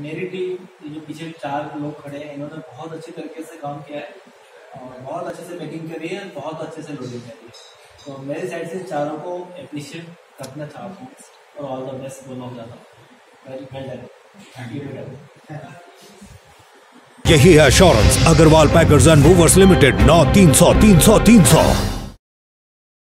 मेरी टीम जो पीछे चार लोग खड़े हैं, इन्होंने बहुत अच्छी तरीके से काम किया है और बहुत अच्छे से बैटिंग करी है, बहुत अच्छे से लोडिंग करी है। तो मेरे साइड से चारों को अप्रिशिएट करना चाहता हूँ और ऑल द बेस्ट बोलना चाहता हूँ। Very well done thank you यही है assurance Agarwal packers and movers limited नौ तीन सौ तीन सौ तीन सौ।